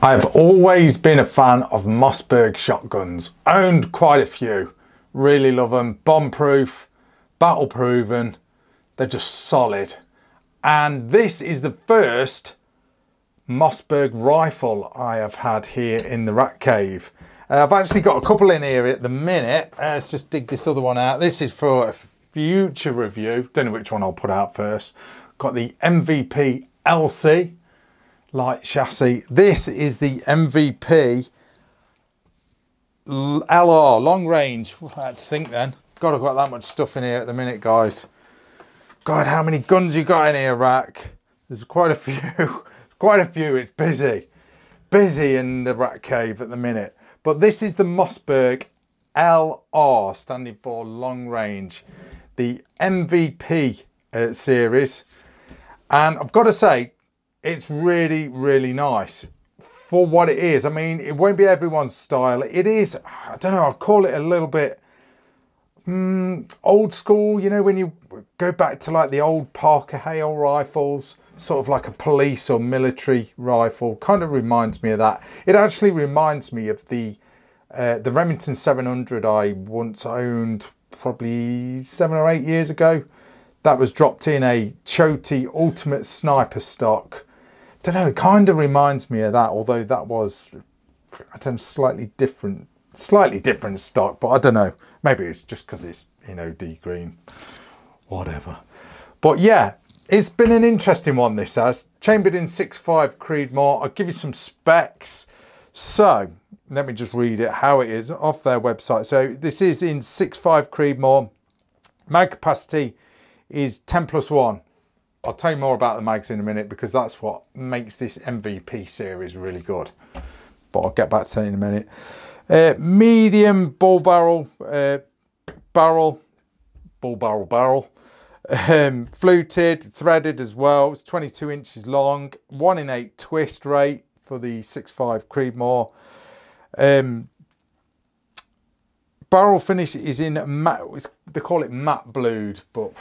I've always been a fan of Mossberg shotguns, owned quite a few, really love them, bomb proof, battle proven, they're just solid. And this is the first Mossberg rifle I have had here in the rat cave. Uh, I've actually got a couple in here at the minute. Uh, let's just dig this other one out. This is for a future review. Don't know which one I'll put out first. Got the MVP LC light chassis. This is the MVP LR, long range. I had to think then. God, I've got that much stuff in here at the minute, guys. God, how many guns you got in here, Rack? There's quite a few. quite a few. It's busy. Busy in the Rat Cave at the minute. But this is the Mossberg LR, standing for long range. The MVP uh, series. And I've got to say, it's really, really nice for what it is. I mean, it won't be everyone's style. It is, I don't know, I'll call it a little bit mm, old school, you know, when you go back to like the old Parker Hale rifles, sort of like a police or military rifle, kind of reminds me of that. It actually reminds me of the uh, the Remington 700 I once owned probably seven or eight years ago. That was dropped in a Choate Ultimate Sniper stock don't know, it kind of reminds me of that, although that was, I slightly different, slightly different stock, but I don't know. Maybe it's just because it's, you know, D green, whatever. But yeah, it's been an interesting one, this has. Chambered in 6.5 Creedmoor. I'll give you some specs. So, let me just read it, how it is off their website. So this is in 6.5 Creedmoor. Mag capacity is 10 plus 1. I'll tell you more about the mags in a minute because that's what makes this MVP series really good. But I'll get back to that in a minute. Uh, medium bull barrel, uh, barrel, bull barrel barrel. Um, fluted, threaded as well. It's 22 inches long, 1 in 8 twist rate for the 6.5 Creedmoor. Um, barrel finish is in matte, they call it matte blued, but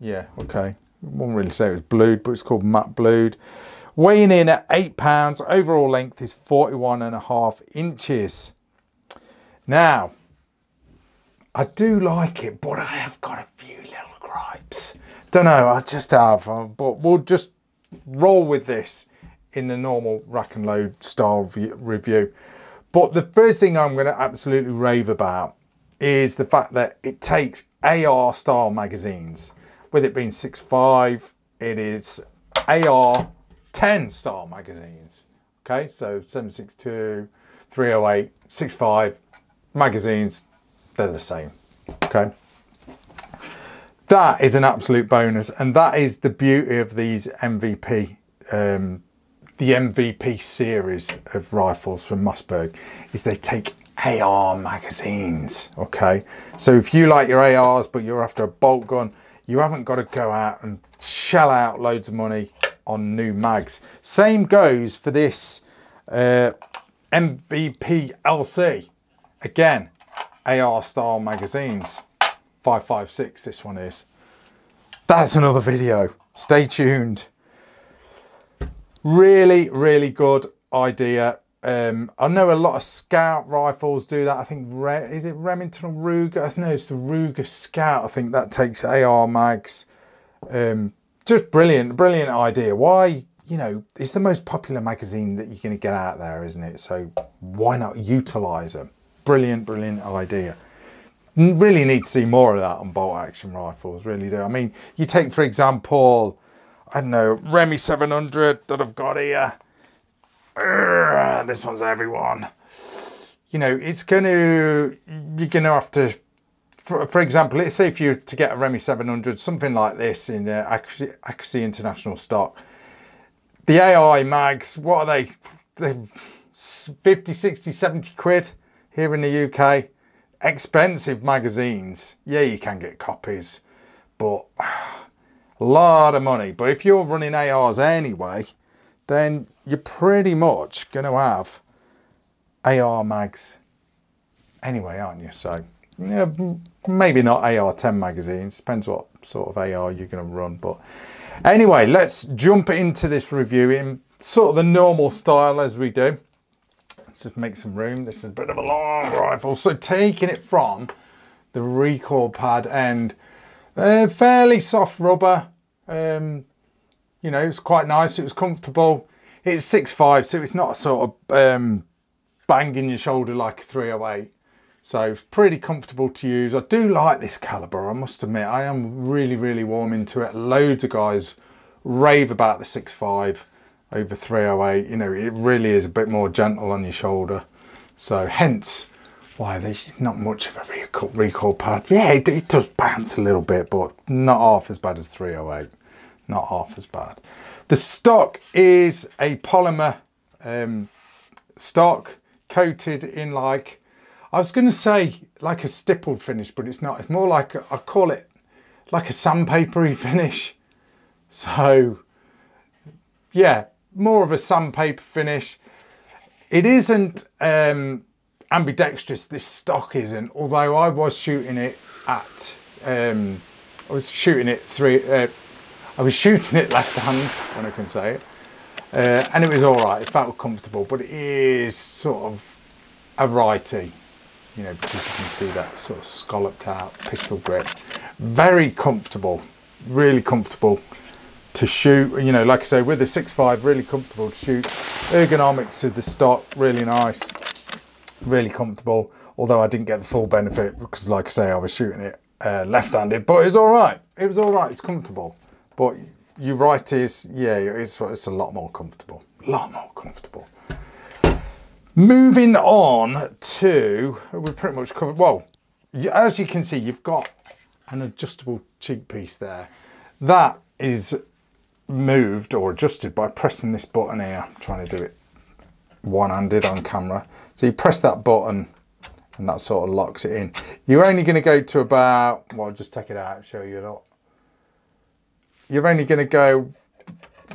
yeah, okay won't really say it was blued, but it's called matte blued. Weighing in at eight pounds, overall length is 41 and a half inches. Now, I do like it, but I have got a few little gripes. Don't know, I just have, uh, but we'll just roll with this in the normal rack and load style review. But the first thing I'm going to absolutely rave about is the fact that it takes AR style magazines with it being 6.5, it is AR 10 style magazines. Okay, so 762, 308, 65 magazines, they're the same. Okay. That is an absolute bonus, and that is the beauty of these MVP, um, the MVP series of rifles from Mossberg, is they take AR magazines. Okay, so if you like your ARs, but you're after a bolt gun, you haven't got to go out and shell out loads of money on new mags. Same goes for this uh, MVP LC. Again, AR style magazines. 556 this one is. That's another video. Stay tuned. Really, really good idea. Um, I know a lot of scout rifles do that. I think, Re is it Remington or Ruger? No, it's the Ruger Scout. I think that takes AR mags. Um, just brilliant, brilliant idea. Why, you know, it's the most popular magazine that you're going to get out there, isn't it? So why not utilize them? Brilliant, brilliant idea. Really need to see more of that on bolt action rifles, really do. I mean, you take, for example, I don't know, Remy 700 that I've got here this one's everyone. You know, it's going to, you're going to have to, for, for example, let's say if you to get a Remy 700, something like this in uh, Accuracy, Accuracy International stock, the AI mags, what are they? They're 50, 60, 70 quid here in the UK. Expensive magazines. Yeah, you can get copies, but a lot of money. But if you're running ARs anyway, then you're pretty much going to have AR mags anyway, aren't you? So yeah, maybe not AR10 magazines, depends what sort of AR you're going to run. But anyway, let's jump into this review. In sort of the normal style as we do. Let's just make some room. This is a bit of a long rifle. So taking it from the recoil pad and uh, fairly soft rubber. Um, you know, it was quite nice. It was comfortable. It's 6.5, so it's not sort of um, banging your shoulder like a 308. So pretty comfortable to use. I do like this caliber, I must admit. I am really, really warm into it. Loads of guys rave about the 6.5 over 308. You know, it really is a bit more gentle on your shoulder. So hence why there's not much of a recoil, recoil pad. Yeah, it, it does bounce a little bit, but not half as bad as 308. Not half as bad. The stock is a polymer um, stock coated in like, I was going to say like a stippled finish, but it's not. It's more like, I call it like a sandpapery finish. So yeah, more of a sandpaper finish. It isn't um, ambidextrous, this stock isn't, although I was shooting it at, um, I was shooting it three, uh, I was shooting it left hand, when I can say it, uh, and it was all right, it felt comfortable, but it is sort of a righty, you know, because you can see that sort of scalloped out pistol grip. Very comfortable, really comfortable to shoot, you know, like I say, with the 6.5, really comfortable to shoot. Ergonomics of the stock, really nice, really comfortable. Although I didn't get the full benefit because, like I say, I was shooting it uh, left-handed, but it's all right. It was all right, it's comfortable. But you're right, is yeah, it's, it's a lot more comfortable, a lot more comfortable. Moving on to, we've pretty much covered, well, as you can see, you've got an adjustable cheek piece there. That is moved or adjusted by pressing this button here. I'm trying to do it one-handed on camera. So you press that button and that sort of locks it in. You're only going to go to about, well, I'll just take it out show you a lot. You're only going to go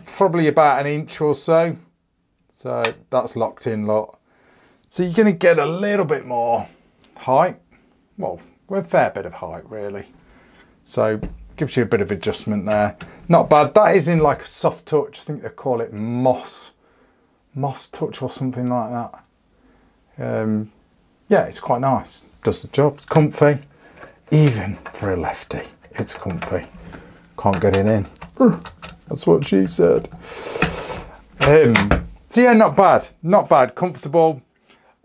probably about an inch or so. So that's locked in lot. So you're going to get a little bit more height. Well, a fair bit of height really. So gives you a bit of adjustment there. Not bad. That is in like a soft touch. I think they call it moss, moss touch or something like that. Um, yeah, it's quite nice. Does the job. It's comfy. Even for a lefty, it's comfy. Can't get it in. That's what she said. Um, so yeah, not bad. Not bad. Comfortable.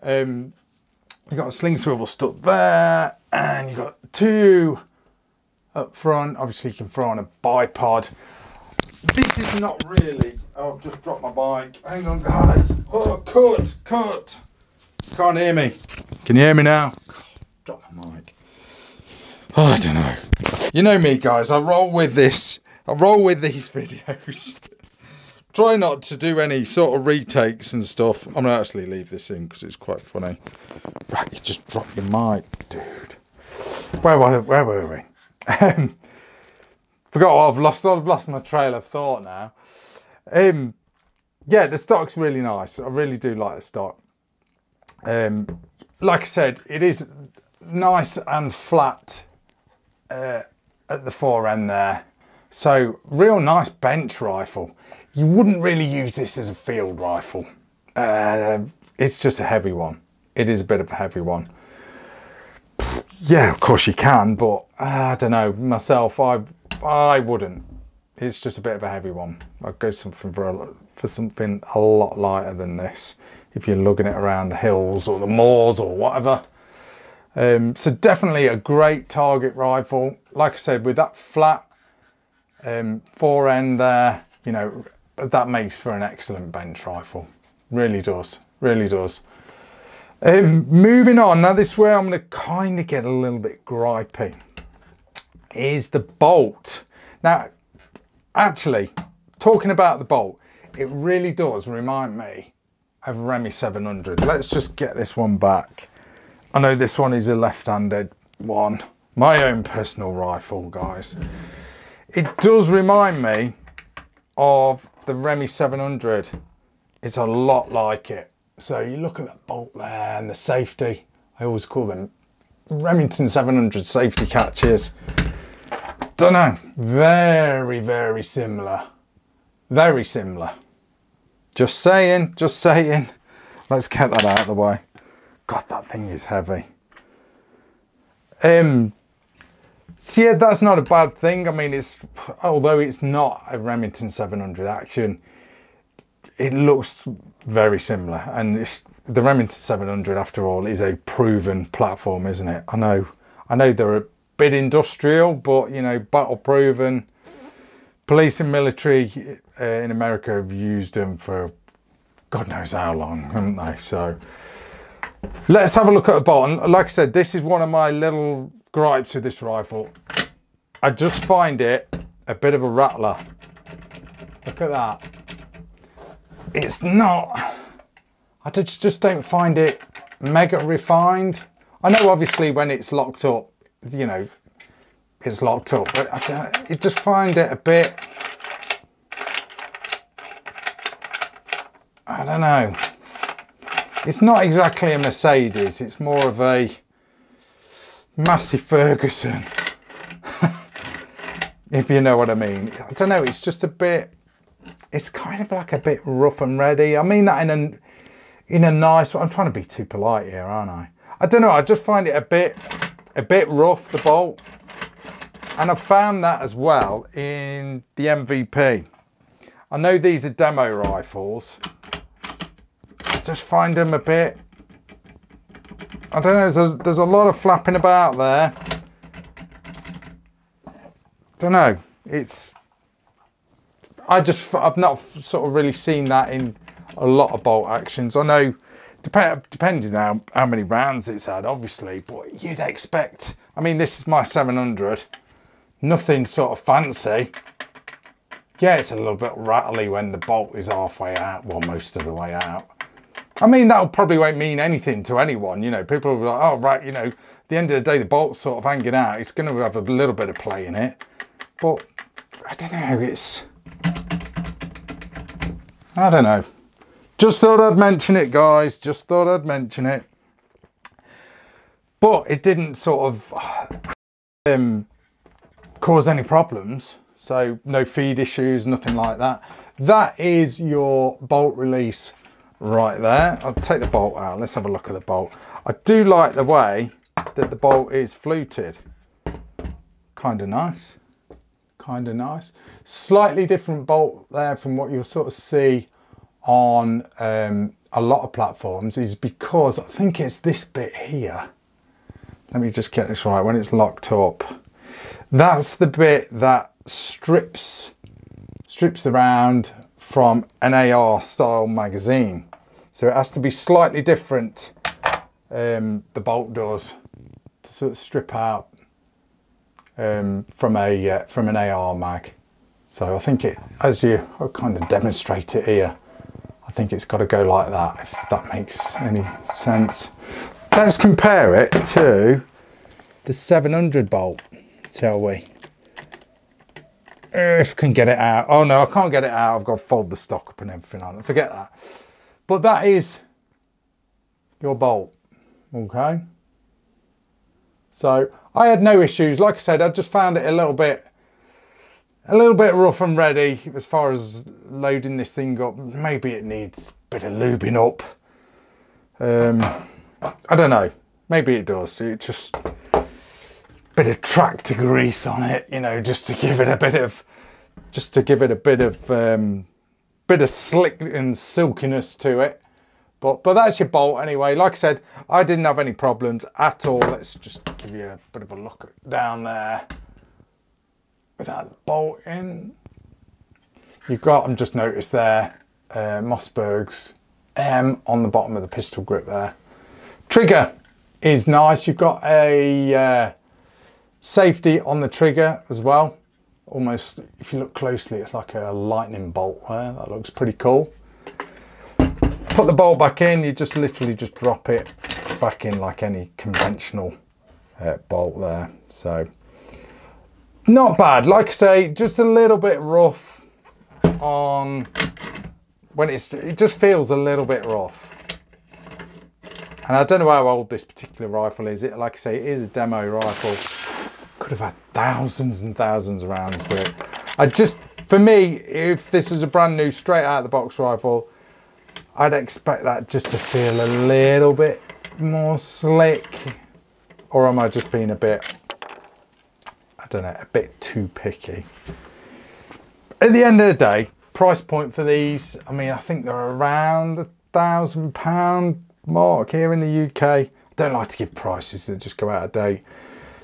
Um, you got a sling swivel stuck there, and you got two up front. Obviously you can throw on a bipod. This is not really, oh, I've just dropped my bike. Hang on guys. Oh, cut, cut. Can't hear me. Can you hear me now? God, drop my mic. Oh, I don't know. You know me guys, I roll with this. I roll with these videos. Try not to do any sort of retakes and stuff. I'm gonna actually leave this in because it's quite funny. Right, you just drop your mic, dude. Where, where, where were we? Um, forgot what I've lost. I've lost my trail of thought now. Um, yeah, the stock's really nice. I really do like the stock. Um, like I said, it is nice and flat uh, at the fore end there. So real nice bench rifle. You wouldn't really use this as a field rifle. Uh, it's just a heavy one. It is a bit of a heavy one yeah, of course you can, but uh, I don't know. Myself, I I wouldn't. It's just a bit of a heavy one. I'd go something for a, for something a lot lighter than this. If you're lugging it around the hills or the moors or whatever. Um, so definitely a great target rifle. Like I said, with that flat um, fore end there, you know, that makes for an excellent bench rifle. Really does, really does. Um, moving on, now this is where I'm going to kind of get a little bit gripey, is the bolt. Now, actually, talking about the bolt, it really does remind me of Remy 700. Let's just get this one back. I know this one is a left-handed one, my own personal rifle, guys. It does remind me of the Remy 700. It's a lot like it. So you look at that bolt there and the safety. I always call them Remington 700 safety catches. Don't know, very, very similar. Very similar. Just saying, just saying. Let's get that out of the way. God, that thing is heavy. Um, so yeah, that's not a bad thing. I mean, it's although it's not a Remington 700 action, it looks very similar, and the Remington 700 after all is a proven platform, isn't it? I know, I know they're a bit industrial, but you know, battle proven. Police and military uh, in America have used them for God knows how long, haven't they? So let's have a look at the. And like I said, this is one of my little gripes with this rifle. I just find it a bit of a rattler. Look at that. It's not, I just, just don't find it mega refined. I know obviously when it's locked up, you know, it's locked up, but I you just find it a bit, I don't know. It's not exactly a Mercedes, it's more of a Massey Ferguson. if you know what I mean. I don't know, it's just a bit, it's kind of like a bit rough and ready. I mean that in a, in a nice. I'm trying to be too polite here, aren't I? I don't know, I just find it a bit, a bit rough, the bolt. And I've found that as well in the MVP. I know these are demo rifles. Just find them a bit, I don't know, there's a, there's a lot of flapping about there. Don't know, it's, I just, I've not sort of really seen that in a lot of bolt actions. I know, dep depending on how, how many rounds it's had, obviously, but you'd expect, I mean, this is my 700 nothing sort of fancy. Yeah, it's a little bit rattly when the bolt is halfway out, well, most of the way out. I mean, that probably won't mean anything to anyone, you know, people will be like, oh, right, you know, at the end of the day, the bolt's sort of hanging out. It's going to have a little bit of play in it. But, I don't know, it's... I don't know. Just thought I'd mention it, guys. Just thought I'd mention it. But it didn't sort of... Um, cause any problems. So no feed issues, nothing like that. That is your bolt release right there. I'll take the bolt out. Let's have a look at the bolt. I do like the way that the bolt is fluted. Kind of nice. Kind of nice. Slightly different bolt there from what you'll sort of see on um, a lot of platforms is because I think it's this bit here. Let me just get this right. When it's locked up, that's the bit that strips strips the round from an AR style magazine. So it has to be slightly different, um, the bolt does, to sort of strip out um, from a uh, from an AR mag. So I think it, as you I'll kind of demonstrate it here, I think it's got to go like that, if that makes any sense. Let's compare it to the 700 bolt shall we? If I can get it out. Oh no, I can't get it out. I've got to fold the stock up and everything on it. Forget that. But that is your bolt. Okay. So I had no issues. Like I said, I just found it a little bit a little bit rough and ready as far as loading this thing up. Maybe it needs a bit of lubing up. Um, I don't know. Maybe it does. It just bit of tractor grease on it, you know, just to give it a bit of, just to give it a bit of, um, bit of slick and silkiness to it. But, but that's your bolt anyway. Like I said, I didn't have any problems at all. Let's just give you a bit of a look down there without the bolt in. You've got, I've just noticed there, uh, Mossberg's M on the bottom of the pistol grip there. Trigger is nice. You've got a uh, Safety on the trigger as well. Almost, if you look closely, it's like a lightning bolt there. That looks pretty cool. Put the bolt back in, you just literally just drop it back in like any conventional uh, bolt there. So, not bad. Like I say, just a little bit rough on when it's, it just feels a little bit rough. And I don't know how old this particular rifle is. It, like I say, it is a demo rifle could have had thousands and thousands of rounds to it. I just, for me, if this was a brand new straight out of the box rifle, I'd expect that just to feel a little bit more slick. Or am I just being a bit, I don't know, a bit too picky? At the end of the day, price point for these, I mean, I think they're around the thousand pound mark here in the UK. I don't like to give prices that just go out of date.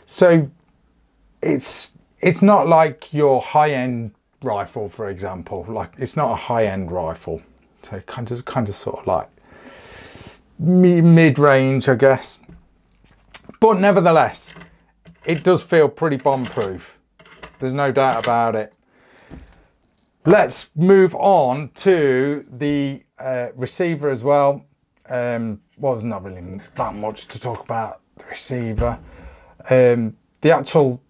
So it's it's not like your high-end rifle, for example. Like it's not a high-end rifle. So kind of kind of sort of like mid-range, I guess. But nevertheless, it does feel pretty bomb-proof. There's no doubt about it. Let's move on to the uh, receiver as well. Um, well, there's not really that much to talk about the receiver. Um, the actual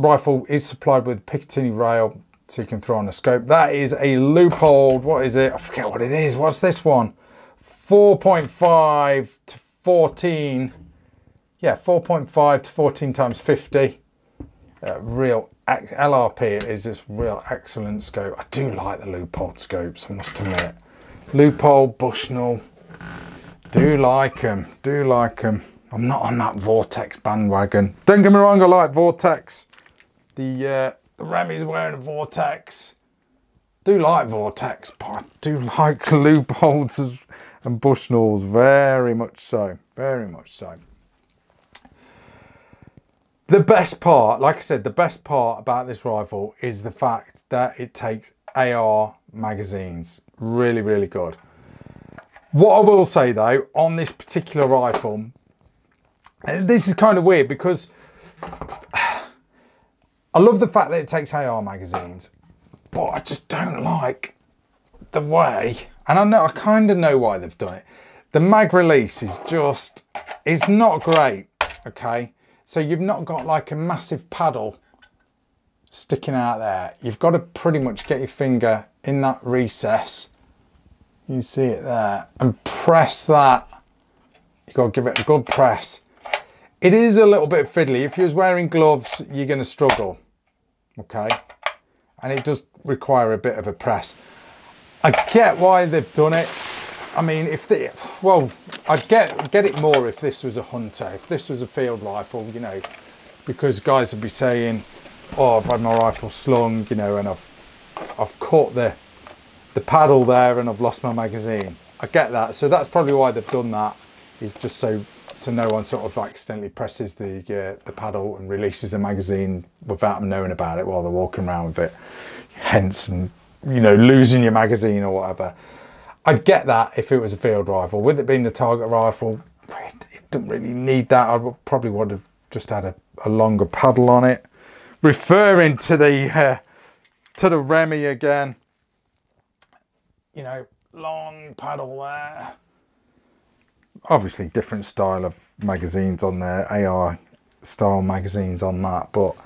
rifle is supplied with Picatinny rail so you can throw on a scope. That is a Leupold, what is it? I forget what it is. What's this one? 4.5 to 14. Yeah, 4.5 to 14 times 50. Uh, real LRP is this real excellent scope. I do like the Leupold scopes, I must admit. Leupold, Bushnell, do like them, do like them. I'm not on that Vortex bandwagon. Don't get me wrong, I like Vortex. The, uh, Remy's wearing a Vortex. Do like Vortex, but I do like Leupolds and Bushnells very much so, very much so. The best part, like I said, the best part about this rifle is the fact that it takes AR magazines. Really, really good. What I will say though, on this particular rifle, this is kind of weird because I love the fact that it takes AR magazines, but I just don't like the way, and I know I kind of know why they've done it. The mag release is just, it's not great, okay? So you've not got like a massive paddle sticking out there. You've got to pretty much get your finger in that recess. You see it there and press that. You've got to give it a good press. It is a little bit fiddly. If you was wearing gloves, you're going to struggle, okay? And it does require a bit of a press. I get why they've done it. I mean, if they, well, I'd get get it more if this was a hunter, if this was a field rifle, you know, because guys would be saying, "Oh, I've had my rifle slung, you know, and I've I've caught the the paddle there and I've lost my magazine." I get that, so that's probably why they've done that, is just so so no one sort of accidentally presses the uh, the paddle and releases the magazine without them knowing about it while they're walking around with it. Hence, and you know, losing your magazine or whatever. I'd get that if it was a field rifle. With it being the target rifle, it didn't really need that. I probably would have just had a, a longer paddle on it. Referring to the uh, to the Remy again, you know, long paddle there. Obviously, different style of magazines on there, AR style magazines on that, but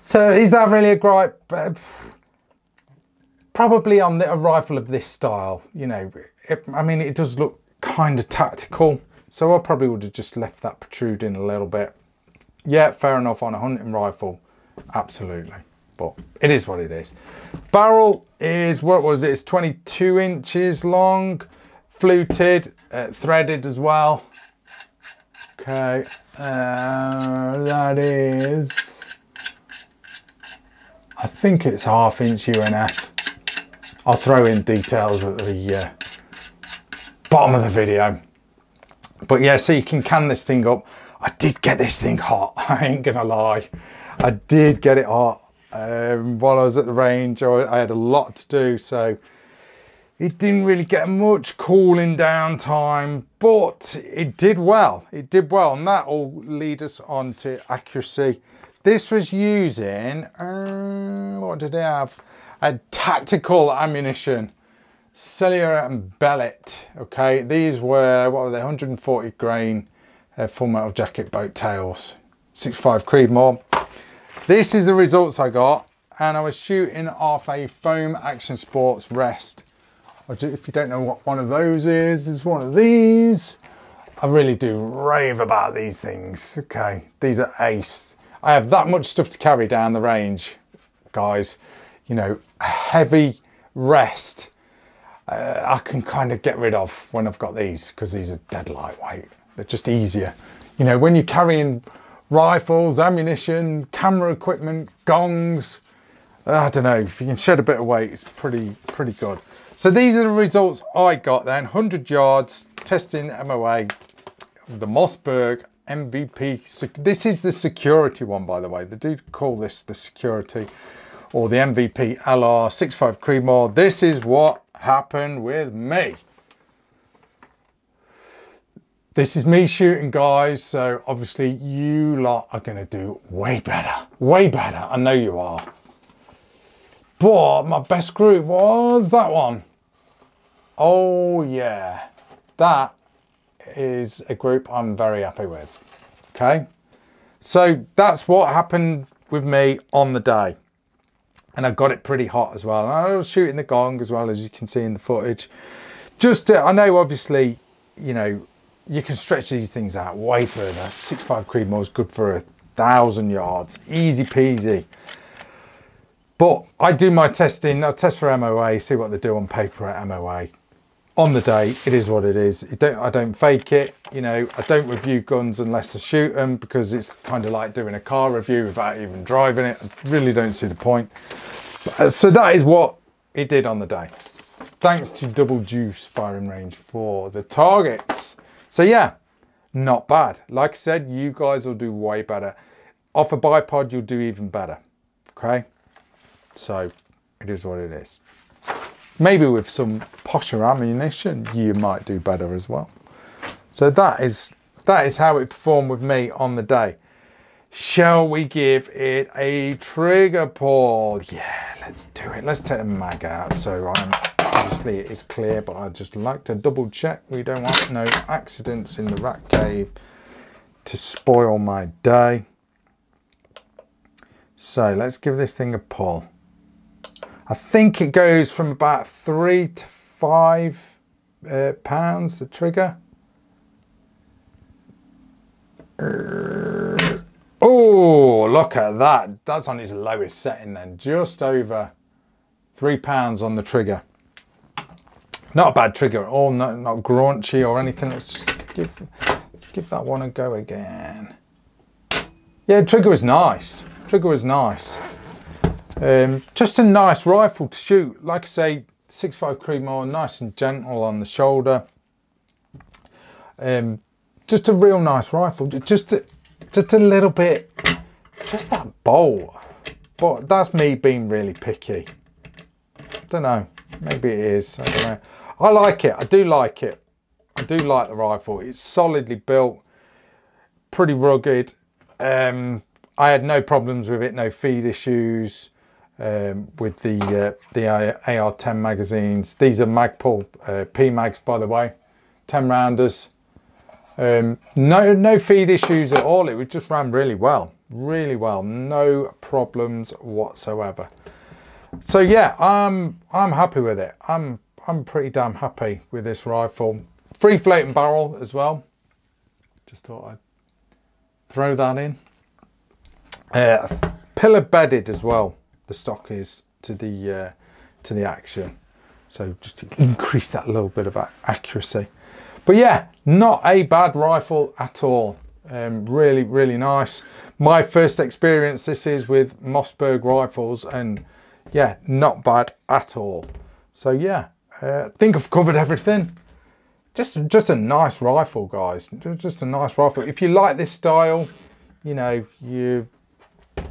so is that really a gripe? Uh, probably on the, a rifle of this style, you know, it, I mean, it does look kind of tactical. So I probably would have just left that protruding a little bit. Yeah, fair enough on a hunting rifle. Absolutely. But it is what it is. Barrel is, what was it? It's 22 inches long, fluted, uh, threaded as well. Okay, uh, that is, I think it's half inch UNF. I'll throw in details at the uh, bottom of the video. But yeah, so you can can this thing up. I did get this thing hot, I ain't gonna lie. I did get it hot. Um, while I was at the range, I had a lot to do, so it didn't really get much cooling down time, but it did well. It did well, and that will lead us on to accuracy. This was using, uh, what did I have? A tactical ammunition, Sellier and Bellot. Okay, these were what were they? 140 grain uh, full metal jacket boat tails, 65 Creedmoor. This is the results I got, and I was shooting off a foam action sports rest. If you don't know what one of those is, is one of these. I really do rave about these things. Okay, these are ace. I have that much stuff to carry down the range, guys. You know, a heavy rest. uh, I can kind of get rid of when I've got these because these are dead lightweight. They're just easier. You know, when you're carrying rifles, ammunition, camera equipment, gongs, I don't know, if you can shed a bit of weight, it's pretty, pretty good. So these are the results I got then. 100 yards, testing MOA, the Mossberg MVP. This is the security one, by the way. They do call this the security or the MVP LR65 Creedmoor. This is what happened with me. This is me shooting, guys. So obviously you lot are going to do way better, way better. I know you are. But my best group was that one. Oh yeah, that is a group I'm very happy with. Okay, so that's what happened with me on the day. And I got it pretty hot as well. And I was shooting the gong as well, as you can see in the footage. Just, to, I know obviously, you know, you can stretch these things out way further. 65 Creedmoor is good for a thousand yards, easy peasy. But I do my testing, I test for MOA, see what they do on paper at MOA. On the day, it is what it is. Don't, I don't fake it, you know, I don't review guns unless I shoot them because it's kind of like doing a car review without even driving it. I really don't see the point. But, uh, so that is what it did on the day. Thanks to Double Juice firing range for the targets. So yeah, not bad. Like I said, you guys will do way better. Off a bipod, you'll do even better. Okay. So it is what it is. Maybe with some posher ammunition, you might do better as well. So that is that is how it performed with me on the day. Shall we give it a trigger pull? Yeah, let's do it. Let's take the mag out. So I'm obviously it is clear, but I'd just like to double check. We don't want no accidents in the rat cave to spoil my day. So let's give this thing a pull. I think it goes from about three to five uh, pounds, the trigger. Uh, oh, look at that. That's on its lowest setting then. Just over three pounds on the trigger. Not a bad trigger at all, not, not graunchy or anything. Let's just give, give that one a go again. Yeah, trigger was nice. Trigger was nice. Um, just a nice rifle to shoot. Like I say, 6.5 Creedmoor, nice and gentle on the shoulder. Um, just a real nice rifle. Just a, just a little bit, just that bolt. But that's me being really picky. I don't know. Maybe it is. I don't know. I like it. I do like it. I do like the rifle. It's solidly built, pretty rugged. Um, I had no problems with it, no feed issues um, with the uh, the AR-10 magazines. These are Magpul uh, P-Mags, by the way, 10 rounders. Um, no, no feed issues at all. It just ran really well, really well. No problems whatsoever. So yeah, I'm I'm happy with it. I'm I'm pretty damn happy with this rifle. Free floating barrel as well. Just thought I'd throw that in. Uh, pillar bedded as well the stock is to the uh, to the action. So just to increase that little bit of accuracy. But yeah, not a bad rifle at all. Um, really, really nice. My first experience this is with Mossberg rifles and yeah, not bad at all. So yeah, uh, I think I've covered everything. Just, just a nice rifle, guys. Just a nice rifle. If you like this style, you know, you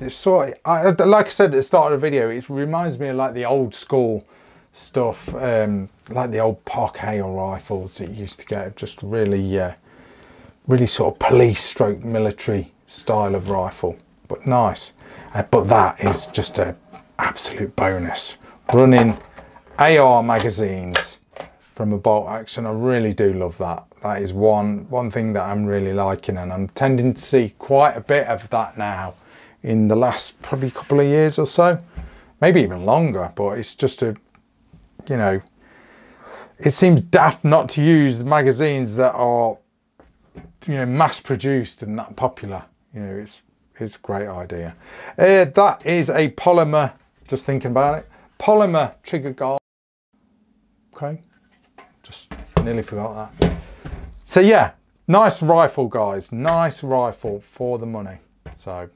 it's sort of, I, like I said at the start of the video, it reminds me of like the old school stuff, um, like the old Park-Hale rifles that you used to get, just really, uh, really sort of police stroke military style of rifle, but nice. Uh, but that is just an absolute bonus. Running AR magazines from a bolt action, I really do love that. That is one, one thing that I'm really liking and I'm tending to see quite a bit of that now in the last probably couple of years or so, maybe even longer. But it's just a, you know, it seems daft not to use magazines that are, you know, mass produced and that popular. You know, it's it's a great idea. Uh, that is a polymer. Just thinking about it, polymer trigger guard. Okay, just nearly forgot that. So yeah, nice rifle, guys. Nice rifle for the money. So,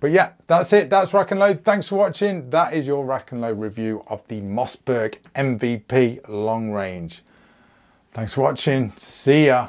but yeah, that's it. That's Rack and Load. Thanks for watching. That is your Rack and Load review of the Mossberg MVP long range. Thanks for watching. See ya.